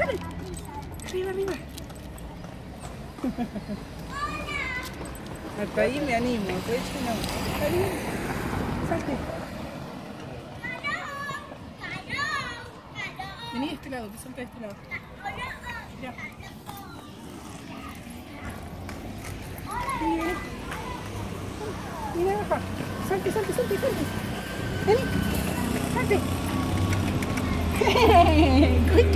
Arriba, arriba. Hasta ahí me animo, de hecho no. Arriba. Salte. Vení de este lado, que salte de este lado. Ya. Vení, vení. Mira, baja. Salte, salte, salte, salte. Vení. Salte.